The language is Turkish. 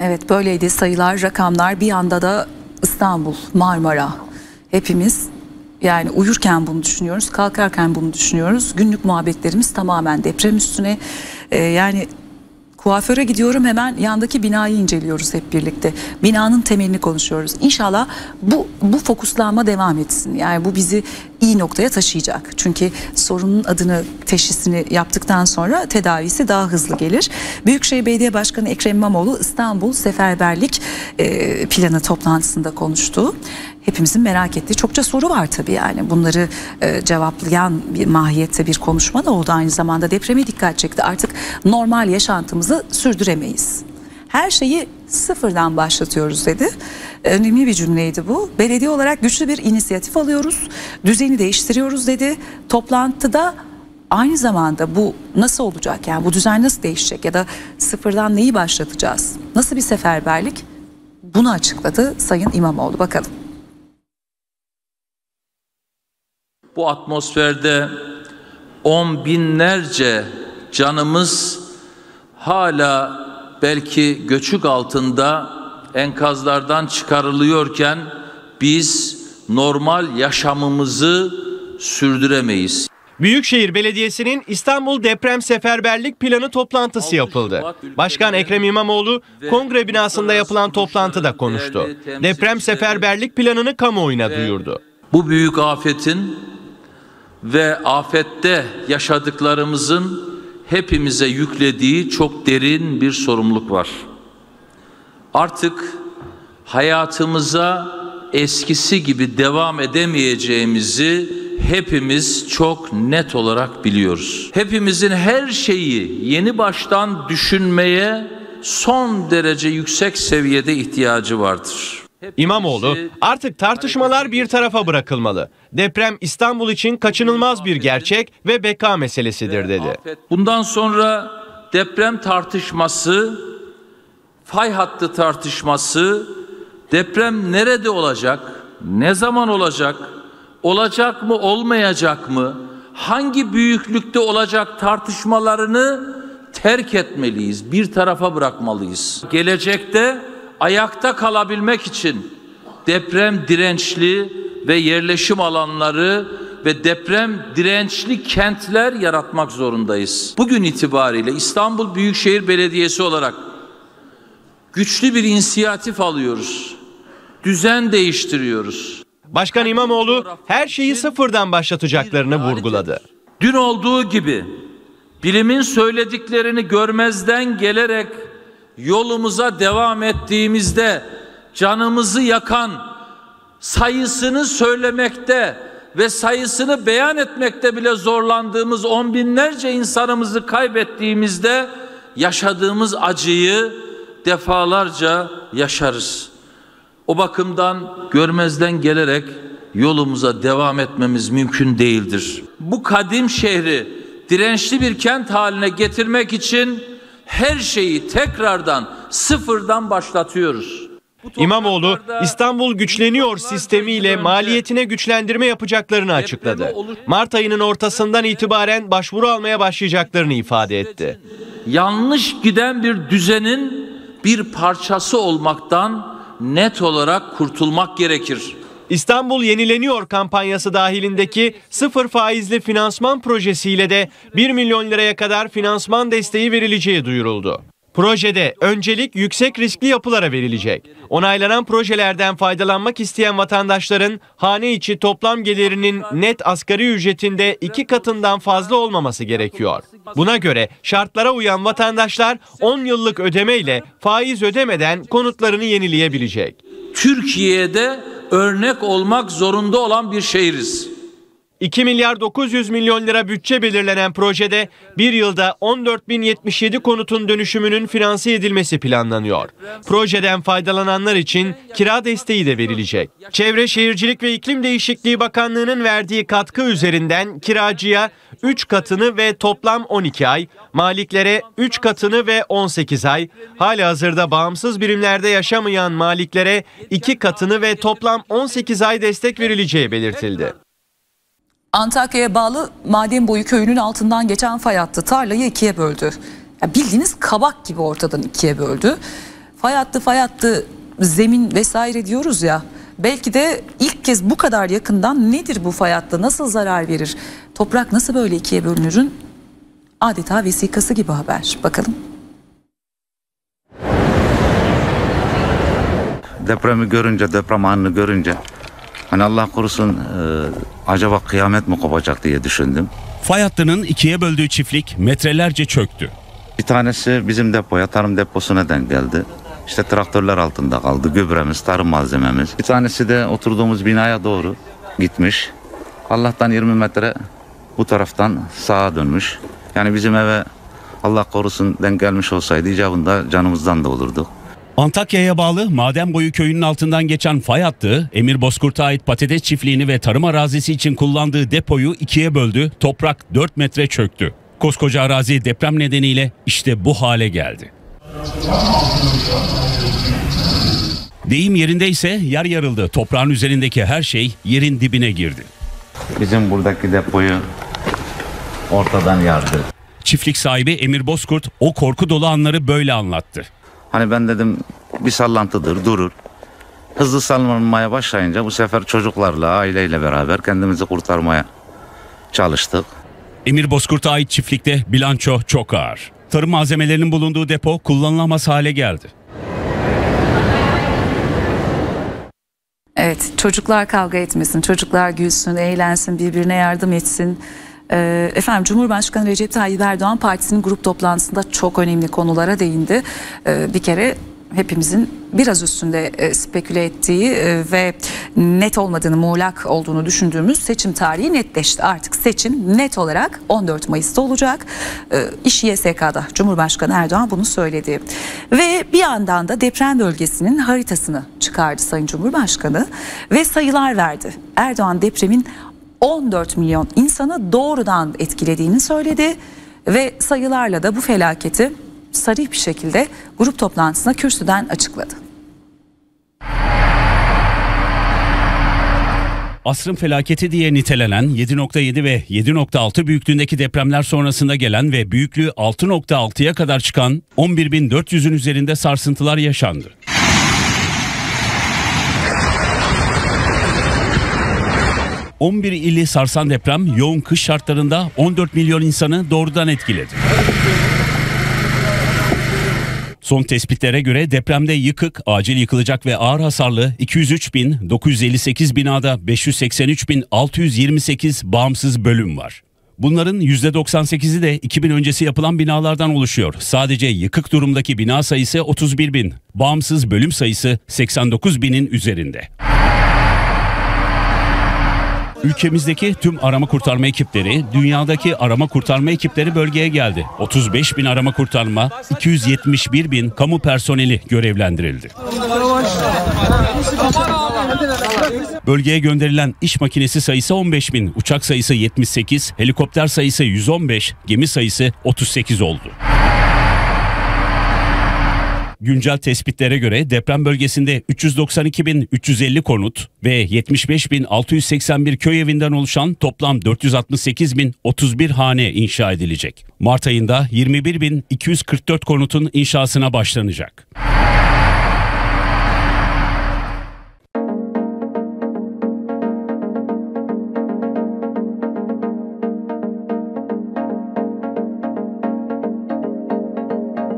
Evet böyleydi sayılar, rakamlar bir anda da İstanbul, Marmara hepimiz yani uyurken bunu düşünüyoruz, kalkarken bunu düşünüyoruz. Günlük muhabbetlerimiz tamamen deprem üstüne. Ee, yani kuaföre gidiyorum hemen yandaki binayı inceliyoruz hep birlikte. Binanın temelini konuşuyoruz. İnşallah bu bu fokuslanma devam etsin. Yani bu bizi iyi noktaya taşıyacak. Çünkü sorunun adını teşhisini yaptıktan sonra tedavisi daha hızlı gelir. Büyükşehir Belediye Başkanı Ekrem İmamoğlu İstanbul Seferberlik e, planı toplantısında konuştu hepimizin merak ettiği çokça soru var tabii yani bunları e, cevaplayan bir mahiyette bir konuşma da oldu aynı zamanda depreme dikkat çekti artık normal yaşantımızı sürdüremeyiz. Her şeyi sıfırdan başlatıyoruz dedi. Önemli bir cümleydi bu. Belediye olarak güçlü bir inisiyatif alıyoruz. Düzeni değiştiriyoruz dedi. Toplantıda aynı zamanda bu nasıl olacak yani bu düzen nasıl değişecek ya da sıfırdan neyi başlatacağız? Nasıl bir seferberlik? Bunu açıkladı Sayın İmamoğlu. Bakalım. bu atmosferde on binlerce canımız hala belki göçük altında enkazlardan çıkarılıyorken biz normal yaşamımızı sürdüremeyiz. Büyükşehir Belediyesi'nin İstanbul Deprem Seferberlik Planı toplantısı yapıldı. Başkan Ekrem İmamoğlu kongre binasında yapılan toplantıda konuştu. Deprem Seferberlik Planı'nı kamuoyuna duyurdu. Bu büyük afetin ve afette yaşadıklarımızın hepimize yüklediği çok derin bir sorumluluk var. Artık hayatımıza eskisi gibi devam edemeyeceğimizi hepimiz çok net olarak biliyoruz. Hepimizin her şeyi yeni baştan düşünmeye son derece yüksek seviyede ihtiyacı vardır. İmamoğlu artık tartışmalar bir tarafa bırakılmalı. Deprem İstanbul için kaçınılmaz bir gerçek ve beka meselesidir dedi. Bundan sonra deprem tartışması, fay hattı tartışması, deprem nerede olacak, ne zaman olacak, olacak mı olmayacak mı, hangi büyüklükte olacak tartışmalarını terk etmeliyiz, bir tarafa bırakmalıyız. Gelecekte ayakta kalabilmek için deprem dirençli ve yerleşim alanları ve deprem dirençli kentler yaratmak zorundayız. Bugün itibariyle İstanbul Büyükşehir Belediyesi olarak güçlü bir inisiyatif alıyoruz. Düzen değiştiriyoruz. Başkan İmamoğlu her şeyi sıfırdan başlatacaklarını vurguladı. Dün olduğu gibi bilimin söylediklerini görmezden gelerek yolumuza devam ettiğimizde canımızı yakan sayısını söylemekte ve sayısını beyan etmekte bile zorlandığımız on binlerce insanımızı kaybettiğimizde yaşadığımız acıyı defalarca yaşarız. O bakımdan görmezden gelerek yolumuza devam etmemiz mümkün değildir. Bu kadim şehri dirençli bir kent haline getirmek için her şeyi tekrardan sıfırdan başlatıyoruz. İmamoğlu İstanbul güçleniyor sistemiyle maliyetine güçlendirme yapacaklarını açıkladı. Mart ayının ortasından itibaren başvuru almaya başlayacaklarını ifade etti. Yanlış giden bir düzenin bir parçası olmaktan net olarak kurtulmak gerekir. İstanbul Yenileniyor kampanyası dahilindeki sıfır faizli finansman projesiyle de 1 milyon liraya kadar finansman desteği verileceği duyuruldu. Projede öncelik yüksek riskli yapılara verilecek. Onaylanan projelerden faydalanmak isteyen vatandaşların hane içi toplam gelirinin net asgari ücretinde iki katından fazla olmaması gerekiyor. Buna göre şartlara uyan vatandaşlar 10 yıllık ödeme ile faiz ödemeden konutlarını yenileyebilecek. Türkiye'de örnek olmak zorunda olan bir şehiriz. 2 milyar 900 milyon lira bütçe belirlenen projede bir yılda 14.077 konutun dönüşümünün finanse edilmesi planlanıyor. Projeden faydalananlar için kira desteği de verilecek. Çevre Şehircilik ve İklim Değişikliği Bakanlığı'nın verdiği katkı üzerinden kiracıya 3 katını ve toplam 12 ay, maliklere 3 katını ve 18 ay, hali hazırda bağımsız birimlerde yaşamayan maliklere 2 katını ve toplam 18 ay destek verileceği belirtildi. Antakya'ya bağlı Madenboyu köyünün altından geçen fay hattı tarlayı ikiye böldü. Ya bildiğiniz kabak gibi ortadan ikiye böldü. fay hattı fay hattı zemin vesaire diyoruz ya. Belki de ilk kez bu kadar yakından nedir bu fay hattı nasıl zarar verir? Toprak nasıl böyle ikiye bölünürün adeta vesikası gibi haber. Bakalım. Depremi görünce, deprem anını görünce hani Allah korusun e, acaba kıyamet mi kopacak diye düşündüm. Fay hattının ikiye böldüğü çiftlik metrelerce çöktü. Bir tanesi bizim depoya, tarım deposuna denk geldi. İşte traktörler altında kaldı, gübremiz, tarım malzememiz. Bir tanesi de oturduğumuz binaya doğru gitmiş. Allah'tan 20 metre bu taraftan sağa dönmüş. Yani bizim eve Allah korusun denk gelmiş olsaydı icabında canımızdan da olurduk. Antakya'ya bağlı Madenboyu köyünün altından geçen fay hattı, Emir Bozkurt'a ait patates çiftliğini ve tarım arazisi için kullandığı depoyu ikiye böldü, toprak 4 metre çöktü. Koskoca arazi deprem nedeniyle işte bu hale geldi. Deyim yerinde ise yer yarıldı. Toprağın üzerindeki her şey yerin dibine girdi. Bizim buradaki depoyu ortadan yardı. Çiftlik sahibi Emir Bozkurt o korku dolu anları böyle anlattı. Hani ben dedim bir sallantıdır durur. Hızlı sallanmaya başlayınca bu sefer çocuklarla aileyle beraber kendimizi kurtarmaya çalıştık. Emir Bozkurt'a ait çiftlikte bilanço çok ağır. Tarım malzemelerinin bulunduğu depo kullanılamaz hale geldi. Evet çocuklar kavga etmesin, çocuklar gülsün, eğlensin, birbirine yardım etsin. Ee, efendim Cumhurbaşkanı Recep Tayyip Erdoğan partisinin grup toplantısında çok önemli konulara değindi. Ee, bir kere hepimizin biraz üstünde e, speküle ettiği e, ve net olmadığını, muğlak olduğunu düşündüğümüz seçim tarihi netleşti. Artık seçim net olarak 14 Mayıs'ta olacak. E, iş YSK'da Cumhurbaşkanı Erdoğan bunu söyledi. Ve bir yandan da deprem bölgesinin haritasını çıkardı Sayın Cumhurbaşkanı ve sayılar verdi. Erdoğan depremin 14 milyon insanı doğrudan etkilediğini söyledi ve sayılarla da bu felaketi sarih bir şekilde grup toplantısına kürsüden açıkladı. Asrın felaketi diye nitelenen 7.7 ve 7.6 büyüklüğündeki depremler sonrasında gelen ve büyüklüğü 6.6'ya kadar çıkan 11.400'ün üzerinde sarsıntılar yaşandı. ...11 ili sarsan deprem yoğun kış şartlarında 14 milyon insanı doğrudan etkiledi. Son tespitlere göre depremde yıkık, acil yıkılacak ve ağır hasarlı 203.958 binada 583.628 bağımsız bölüm var. Bunların %98'i de 2000 öncesi yapılan binalardan oluşuyor. Sadece yıkık durumdaki bina sayısı 31 bin, bağımsız bölüm sayısı 89 binin üzerinde. Ülkemizdeki tüm arama kurtarma ekipleri, dünyadaki arama kurtarma ekipleri bölgeye geldi. 35 bin arama kurtarma, 271 bin kamu personeli görevlendirildi. Bölgeye gönderilen iş makinesi sayısı 15 bin, uçak sayısı 78, helikopter sayısı 115, gemi sayısı 38 oldu. Güncel tespitlere göre deprem bölgesinde 392.350 konut ve 75.681 köy evinden oluşan toplam 468.031 hane inşa edilecek. Mart ayında 21.244 konutun inşasına başlanacak.